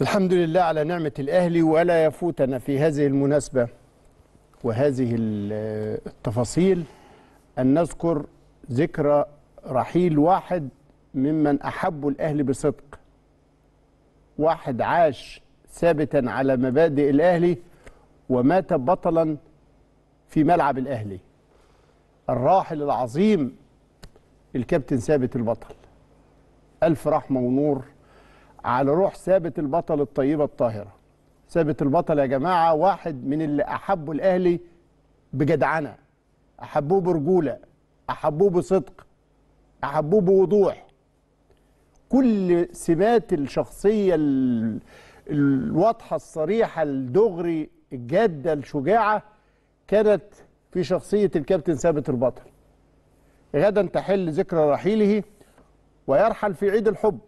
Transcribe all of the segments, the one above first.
الحمد لله على نعمة الأهلي ولا يفوتنا في هذه المناسبة. وهذه ال- التفاصيل أن نذكر ذكرى رحيل واحد ممن أحبوا الأهلي بصدق. واحد عاش ثابتا على مبادئ الأهلي ومات بطلا في ملعب الأهلي الراحل العظيم الكابتن ثابت البطل. ألف رحمة ونور على روح ثابت البطل الطيبة الطاهرة. ثابت البطل يا جماعة واحد من اللي أحبوا الأهلي بجدعنة. أحبوه برجولة. أحبوه بصدق. أحبوه بوضوح. كل سمات الشخصية ال- الواضحة الصريحة الدغري الجادة الشجاعة كانت في شخصية الكابتن ثابت البطل. غدا تحل ذكرى رحيله ويرحل في عيد الحب.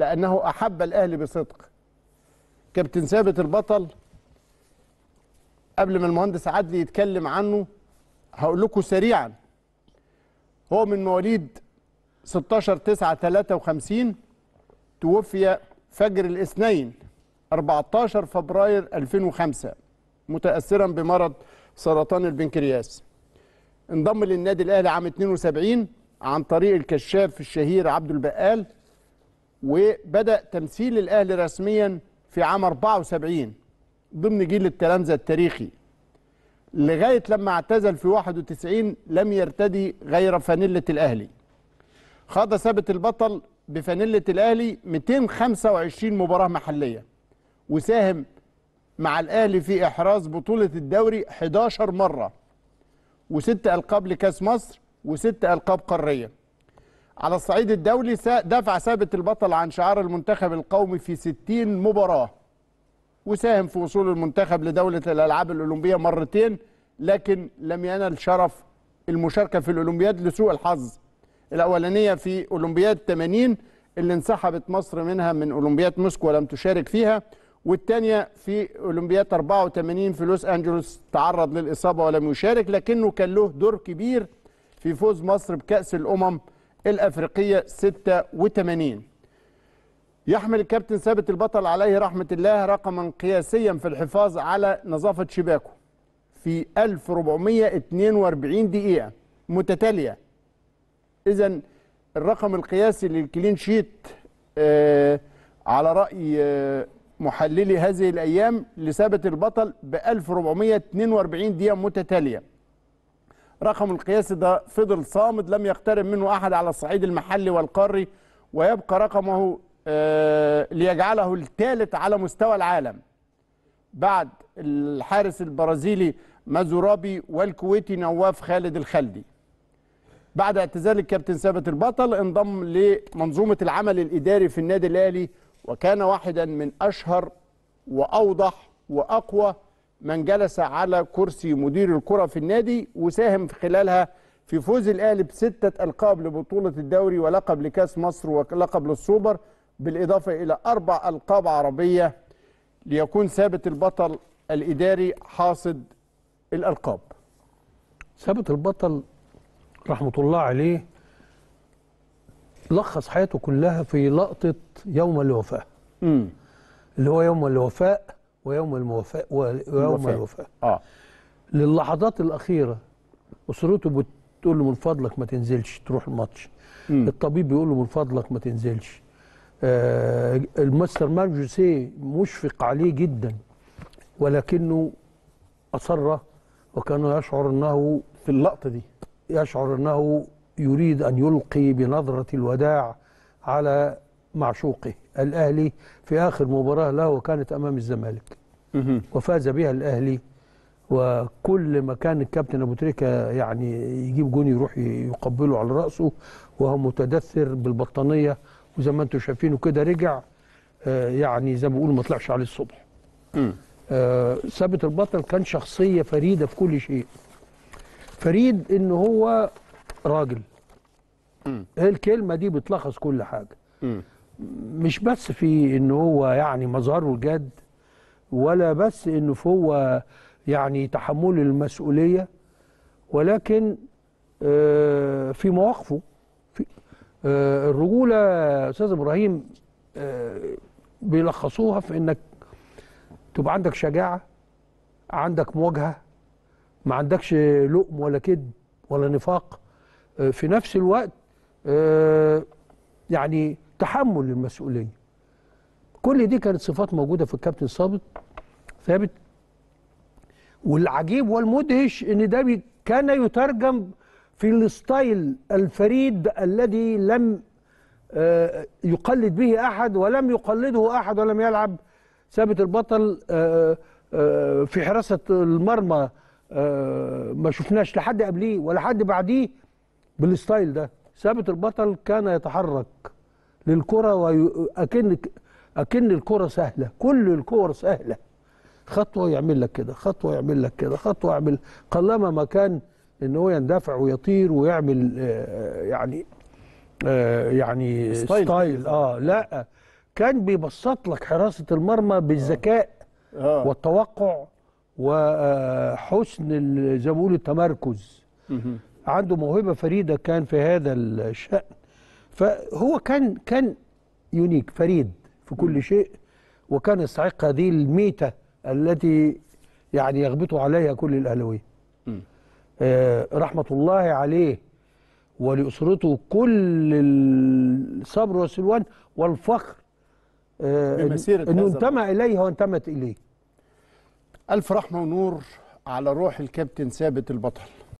لأنه أحب الأهلي بصدق. كابتن ثابت البطل قبل ما المهندس عدلي يتكلم عنه هقول لكم سريعا. هو من مواليد 16 9 53 توفي فجر الاثنين 14 فبراير 2005 متأثرا بمرض سرطان البنكرياس. انضم للنادي الأهلي عام 72 عن طريق الكشاف الشهير عبد البقال وبدأ تمثيل الأهلي رسميا في عام 74 ضمن جيل التلامذة التاريخي لغاية لما اعتزل في 91 لم يرتدي غير فانيلة الأهلي. خاض ثابت البطل بفانيلة الأهلي 225 مباراة محلية وساهم مع الأهلي في إحراز بطولة الدوري 11 مرة وست ألقاب لكأس مصر وست ألقاب قارية. على الصعيد الدولي دافع ثابت البطل عن شعار المنتخب القومي في 60 مباراة وساهم في وصول المنتخب لدولة الألعاب الأولمبية مرتين لكن لم ينل شرف المشاركة في الأولمبياد لسوء الحظ. الأولانية في أولمبياد 80 اللي انسحبت مصر منها من أولمبياد موسكو ولم تشارك فيها والثانية في أولمبياد 84 في لوس أنجلوس تعرض للإصابة ولم يشارك لكنه كان له دور كبير في فوز مصر بكأس الأمم الأفريقية 86 يحمل الكابتن ثابت البطل عليه رحمة الله رقما قياسيا في الحفاظ على نظافة شباكه. في 1442 دقيقة متتالية. إذا الرقم القياسي للكلين شيت آه على رأي آه محللي هذه الأيام لثابت البطل ب 1442 دقيقة متتالية. رقم القياسي ده فضل صامد لم يقترب منه أحد على الصعيد المحلي والقاري ويبقى رقمه آه، ليجعله الثالث على مستوى العالم. بعد الحارس البرازيلي مازورابي والكويتي نواف خالد الخلدي. بعد اعتزال الكابتن ثابت البطل انضم لمنظومة العمل الإداري في النادي الأهلي وكان واحدا من أشهر وأوضح وأقوى من جلس على كرسي مدير الكرة في النادي وساهم في خلالها في فوز الأهلي بستة ألقاب لبطولة الدوري ولقب لكأس مصر ولقب للسوبر بالإضافة إلى أربع ألقاب عربية ليكون ثابت البطل الإداري حاصد الألقاب. ثابت البطل رحمة الله عليه لخص حياته كلها في لقطة يوم الوفاة امم اللي هو يوم الوفاء ويوم الموفاء ويوم الوفاء. الوفاء آه. للحظات الأخيرة أسرته بتقول له من فضلك ما تنزلش تروح الماتش. مم. الطبيب بيقول له من فضلك ما تنزلش. آه المستر مارك جوسيه مشفق عليه جدا ولكنه أصر وكان يشعر أنه في اللقطة دي. يشعر أنه يريد أن يلقي بنظرة الوداع على معشوقه. الأهلي في آخر مباراة له وكانت أمام الزمالك. وفاز بها الأهلي وكل ما كان الكابتن أبو تريكة يعني يجيب جون يروح يقبله على رأسه وهو متدثر بالبطانية وزي ما أنتم شايفينه كده رجع آه، يعني زي ما بيقولوا ما طلعش عليه الصبح. آه، ثابت البطل كان شخصية فريدة في كل شيء فريد إن هو راجل. الكلمة دي بتلخص كل حاجة. مش بس في ان هو يعني مظهره الجد ولا بس إنه هو يعني تحمل المسؤولية ولكن آه، في مواقفه. في آه، الرجولة يا أستاذ إبراهيم آه، بيلخصوها في إنك تبقى عندك شجاعة عندك مواجهة ما عندكش لؤم ولا كذب ولا نفاق. في نفس الوقت يعني تحمل المسؤولية. كل دي كانت صفات موجودة في الكابتن ثابت ثابت. والعجيب والمدهش إن ده كان يترجم في ال style الفريد الذي لم آه، يقلد به أحد ولم يقلده أحد ولم يلعب ثابت البطل آه، آه، في حراسة المرمى ما شفناش لحد قبليه ولا حد بعديه بال style ده. ثابت البطل كان يتحرك. للكرة وأكن أكن الكرة سهلة كل الكور سهلة. خطوة يعمل لك كده خطوة يعمل لك كده خطوة يعمل قلما ما كان إن هو يندفع ويطير ويعمل آه، يعني آه، يعني style. style. آه لا كان بيبسط لك حراسة المرمى بالذكاء آه. والتوقع وحسن زي ما بيقولوا التمركز. عنده موهبة فريدة كان في هذا الشأن. فهو كان كان يونيك فريد في كل شيء وكان يستحق هذه الميتة التي يعني يغبط عليها كل الاهلاويه. آه رحمة الله عليه ولأسرته كل الصبر والسلوان والفخر آه بمسيرة إنه انتمى إليه وانتمت إليه. ألف رحمة ونور على روح الكابتن ثابت البطل.